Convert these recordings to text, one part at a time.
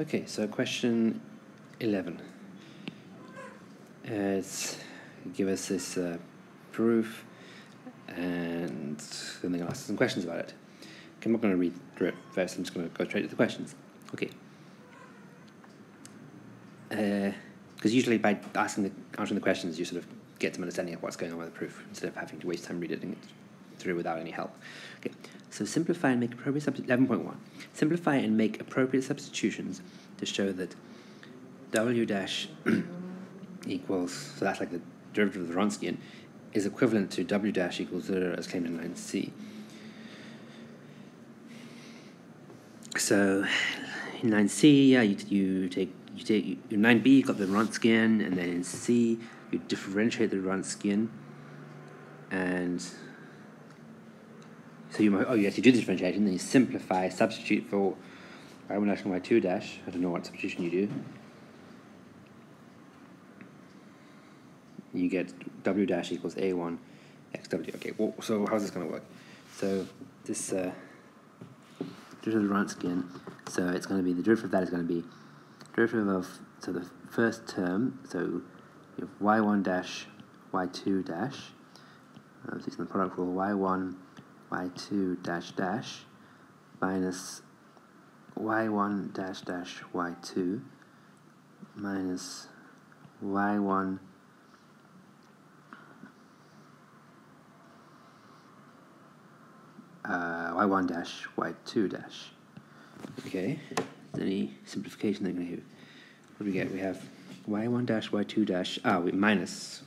Okay, so question 11. Uh, it's give us this uh, proof and then they're ask some questions about it. Okay, I'm not going to read through it first, I'm just going to go straight to the questions. Okay. Because uh, usually by asking the, answering the questions, you sort of get some understanding of what's going on with the proof instead of having to waste time reading it through without any help. Okay, so simplify and make appropriate 11.1. Simplify and make appropriate substitutions to show that w dash equals, so that's like the derivative of the Wronskian, is equivalent to w dash equals 0 as claimed in 9c. So in 9c, yeah, you, you take you take you, in 9b you got the Wronskian, and then in c you differentiate the Wronskian, and so you might, oh you actually do the differentiation, then you simplify, substitute for y1 dash and y2 dash. I don't know what substitution you do. You get w dash equals a1 xw. Okay, well, so how's this going to work? So this uh, derivative of the Wronskian, so it's going to be, the derivative of that is going to be derivative of, so the first term, so you have y1 dash y2 dash, uh, using the product rule, y1 y2 dash dash minus y1 dash dash y2 minus y1 uh, y1 dash y2 dash. Okay, any simplification they're going to do? What do we get? We have y1 dash y2 dash, ah, we minus,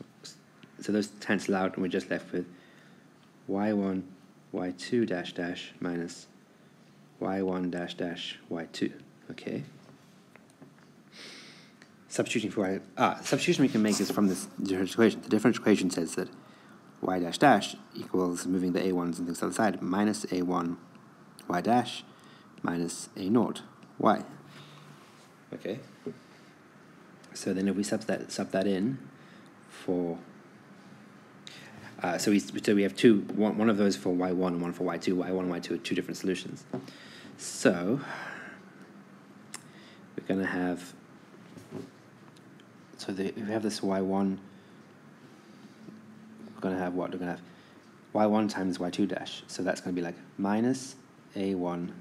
so those cancel out and we're just left with y1 y2 dash dash minus y1 dash dash y2. Okay. Substituting for y, ah, substitution we can make is from this differential equation. The differential equation says that y dash dash equals moving the a1s and things to the side minus a1 y dash minus a naught y. Okay. So then if we sub that sub that in for uh, so we so we have two one, one of those for y1 and one for y2. y1 and y2 are two different solutions. So we're going to have so the, if we have this y1 we're going to have what? We're going to have y1 times y2 dash. So that's going to be like minus a1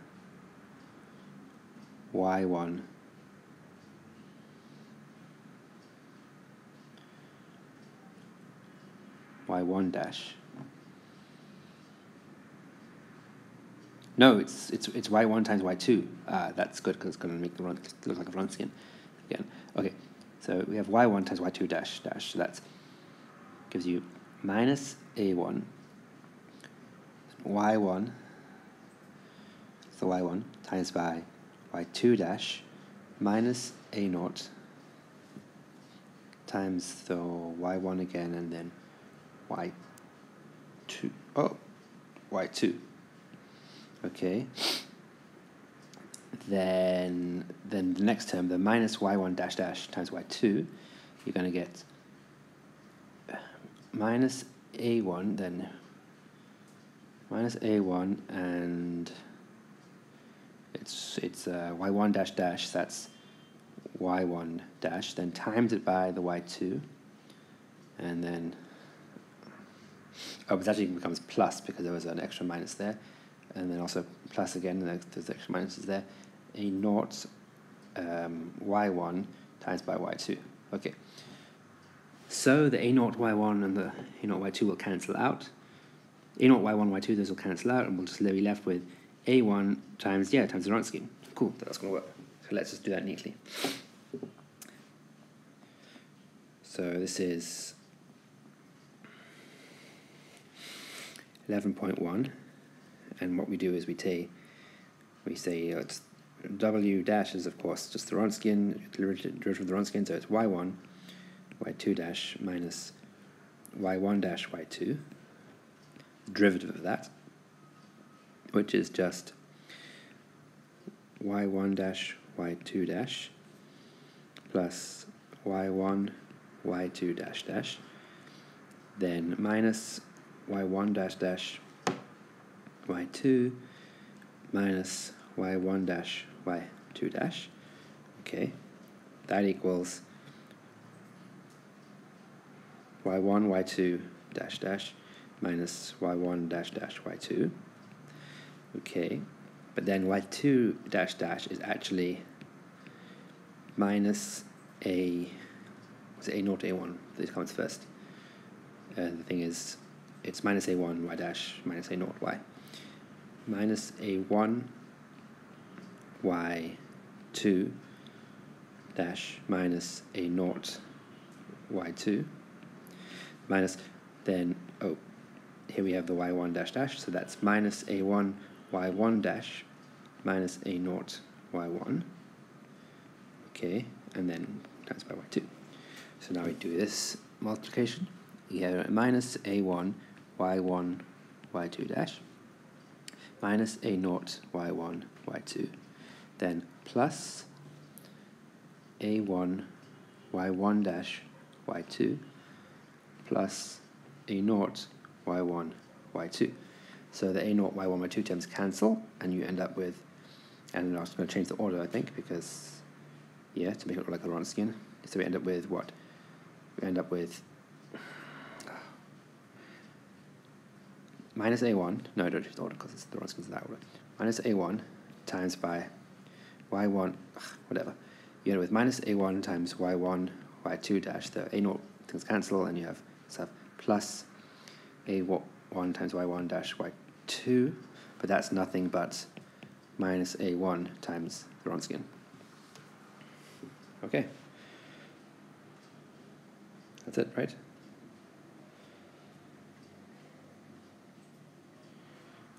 y1 y1 dash. No, it's it's it's y1 times y2. Uh, that's good because it's going to make the run look like a Wronskian again. Okay, so we have y1 times y2 dash dash. So that gives you minus a1 y1 so y1 times by y2 dash minus a naught times the y1 again and then y2 oh y2 okay. Then then the next term the minus y1 dash dash times y2 you're going to get minus a1 then minus a1 and it's it's uh, y1 dash dash that's y1 dash then times it by the y2 and then oh it actually becomes plus because there was an extra minus there and then also plus again there's extra minuses there a naught um, y1 times by y2 okay so the a naught y1 and the a naught y2 will cancel out. a naught y1, y2, those will cancel out, and we'll just be left with a1 times, yeah, times the Wronskian. Cool, that's going to work. So let's just do that neatly. So this is 11.1, and what we do is we take, we say uh, it's w dash is of course just the Wronskian, derivative of the Wronskian, so it's y1 y2 dash minus y1 dash y2, derivative of that, which is just y1 dash y2 dash plus y1 y2 dash dash, then minus y1 dash dash y2 minus y1 dash y2 dash, Okay, that equals y1, y2 dash dash minus y1 dash dash y2. Okay, but then y2 dash dash is actually minus a, was it a naught, a1? This comes first. Uh, the thing is, it's minus a1 y dash minus a naught y. Minus a1 y2 dash minus a naught y2 minus then oh here we have the y1 dash dash so that's minus a1 y1 dash minus a naught y1 okay and then times by y2 so now we do this multiplication. We have minus a1 y1 y2 dash. Minus a naught y1 y2 then plus a1 y1 dash y2 plus a naught y1 y2 so the a naught y1 y2 terms cancel and you end up with and I'm just going to change the order I think because yeah to make it look like a Wronskian so we end up with what? We end up with minus a1 no don't choose order because it's the in that order minus a1 times by y1, whatever. You end up with minus a1 times y1, y2 dash, the a0 things cancel, and you have stuff plus a1 times y1 dash y2, but that's nothing but minus a1 times the Wronskian. Okay. That's it, right?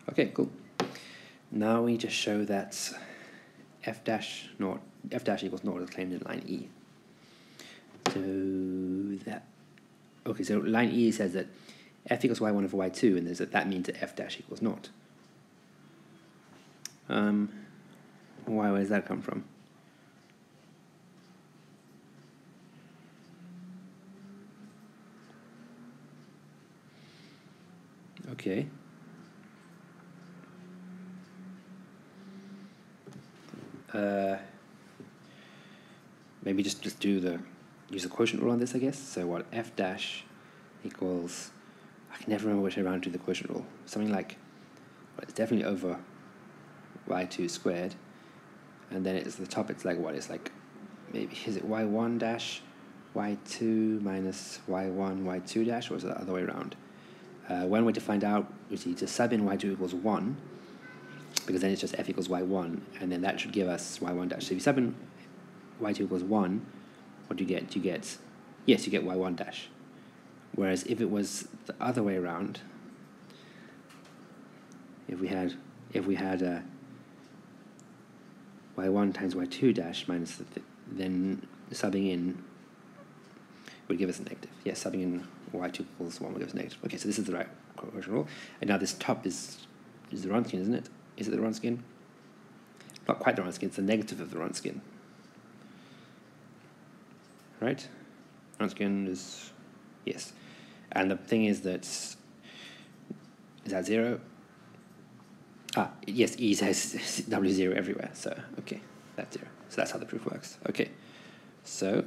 Okay, cool. Now we just show that f dash naught, f dash equals naught is claimed in line E. So that, okay, so line E says that f equals y1 over y2, and there's a, that means that f dash equals naught. Um, why, where does that come from? Okay. Uh, maybe just, just do the, use the quotient rule on this, I guess. So what, f dash equals, I can never remember which way around to do the quotient rule. Something like, well, it's definitely over y2 squared. And then it's the top, it's like what, it's like, maybe, is it y1 dash y2 minus y1 y2 dash, or is it the other way around? Uh, one way to find out is to sub in y2 equals 1, because then it's just f equals y1, and then that should give us y1 dash. So if you sub in y2 equals 1, what do you get? You get, yes, you get y1 dash. Whereas if it was the other way around, if we had, if we had uh, y1 times y2 dash minus the, th then subbing in would give us a negative. Yes, subbing in y2 equals 1 would give us a negative. Okay, so this is the right quotient rule. And now this top is, is the Wronskian, isn't it? Is it the Wronskian? Not quite the Wronskian, it's the negative of the Wronskian. Right? Wronskian is, yes. And the thing is that, is that 0? Ah, yes, E says W0 everywhere, so, okay, that's 0. So that's how the proof works. Okay, so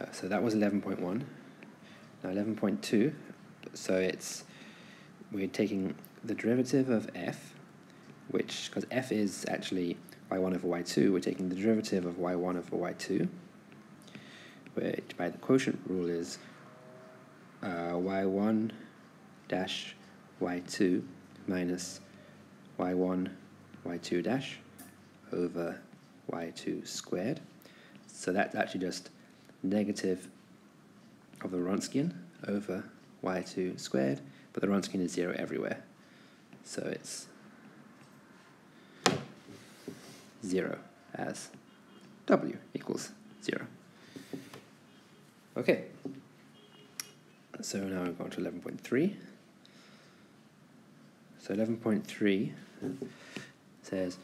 Uh, so that was 11.1. Now 11.2, so it's, we're taking the derivative of f, which, because f is actually y1 over y2, we're taking the derivative of y1 over y2, which by the quotient rule is uh, y1 dash y2 minus y1 y2 dash over y2 squared. So that's actually just negative of the Wronskian over y2 squared, but the Wronskian is 0 everywhere. So it's 0 as w equals 0. Okay, so now we're going to 11.3. So 11.3 says,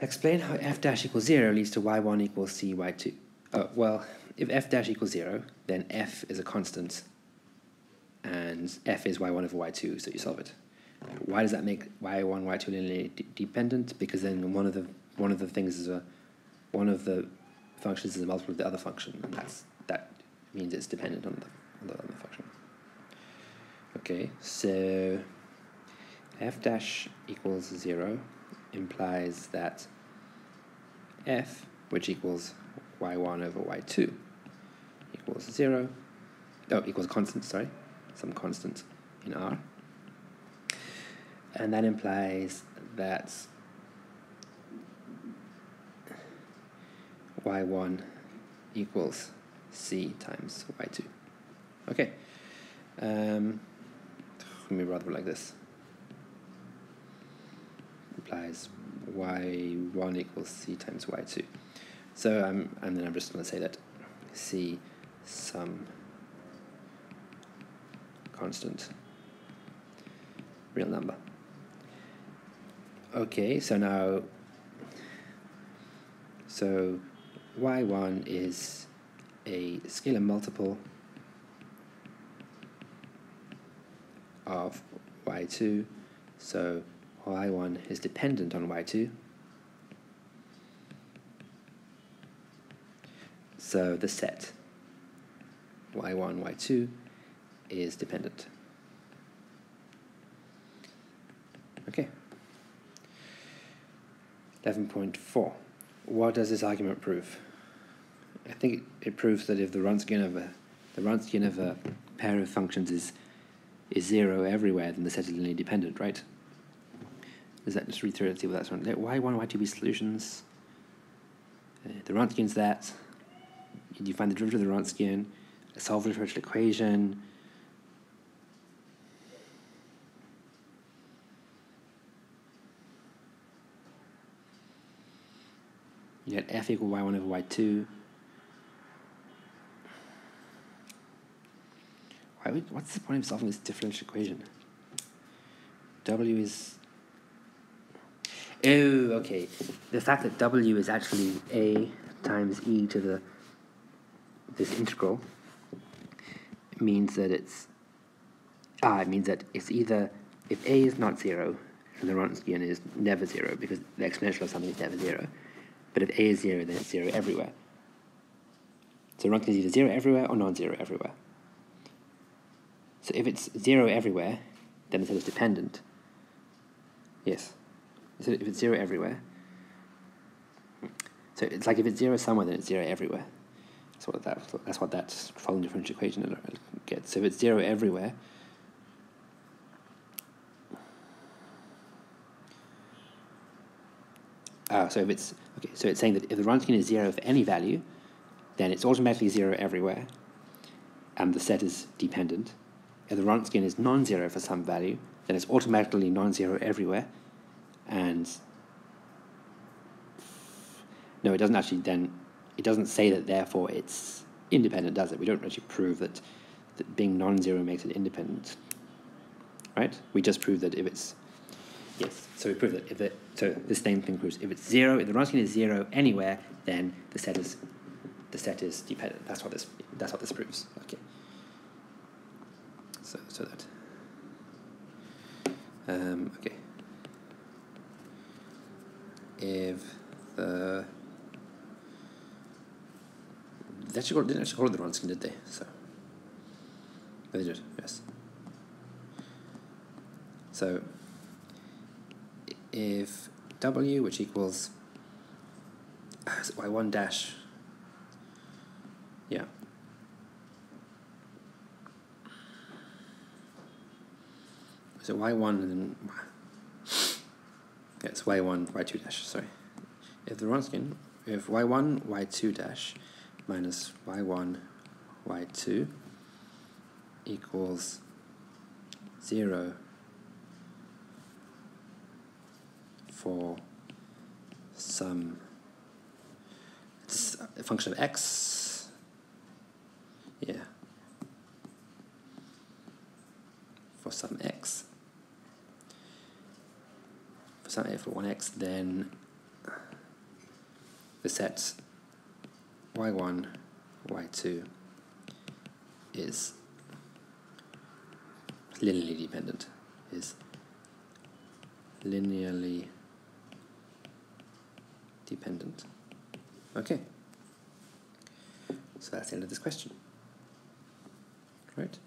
explain how f dash equals 0 leads to y1 equals c y2. Oh, well, if f dash equals 0, then f is a constant, and f is y1 over y2, so you solve it. why does that make y1, y2 linearly de- dependent? Because then one of the one of the things is a one of the functions is a multiple of the other function, and that's that means it's dependent on the on the function. Okay, so f dash equals zero implies that f, which equals y1 over y2, equals zero, oh, equals constant, sorry, some constant in R. And that implies that y1 equals c times y2. Okay. Um, let me rather like this. Implies y1 equals c times y2. So um, and then I'm just going to say that c some constant real number. Okay, so now, so y1 is a scalar multiple of y2, so y1 is dependent on y2. So the set y1, y2 is dependent. Okay. 11.4. What does this argument prove? I think it, it proves that if the Wronskian of a the Wronskian of a pair of functions is is zero everywhere, then the set is linearly dependent, right? Does that just read through and see what that's on? Why one, why two b solutions? Uh, the Wronskian's that. You find the derivative of the Wronskian, solve the differential equation. You get f equal y1 over y2. Why would, what's the point of solving this differential equation? W is... Oh, okay. The fact that W is actually A times E to the this integral means that it's ah, it means that it's either if A is not zero, and the Wronskian is never zero because the exponential of something is never zero, but if A is zero, then it's zero everywhere. So Wronskian is either zero everywhere or non-zero everywhere. So if it's zero everywhere, then the set is dependent. Yes. So if it's zero everywhere, so it's like if it's zero somewhere, then it's zero everywhere. So that that's what that following differential equation gets. So if it's zero everywhere, uh, so if it's okay, so it's saying that if the Wronskian is zero for any value, then it's automatically zero everywhere, and the set is dependent. If the Wronskian is non-zero for some value, then it's automatically non-zero everywhere, and no, it doesn't actually then it doesn't say that therefore it's independent, does it? We don't actually prove that, that being non-zero makes it independent, right? We just prove that if it's yes, so we prove that if it so the same thing proves if it's zero, if the Wronskian is zero anywhere, then the set is the set is dependent. That's what this that's what this proves. Okay. So so that um, okay. If the they actually called, didn't actually call it the Wronskian, did they? So they did, yes. So if W, which equals y1 dash, yeah. So y1 and yeah, it's y1, y2 dash, sorry. If the Wronskian, if y1, y2 dash minus y1, y2 equals 0 for some it's a function of x. Yeah. For some x. For some for one x then the set y1 y2 is linearly dependent is linearly dependent. Okay. So that's the end of this question. Right?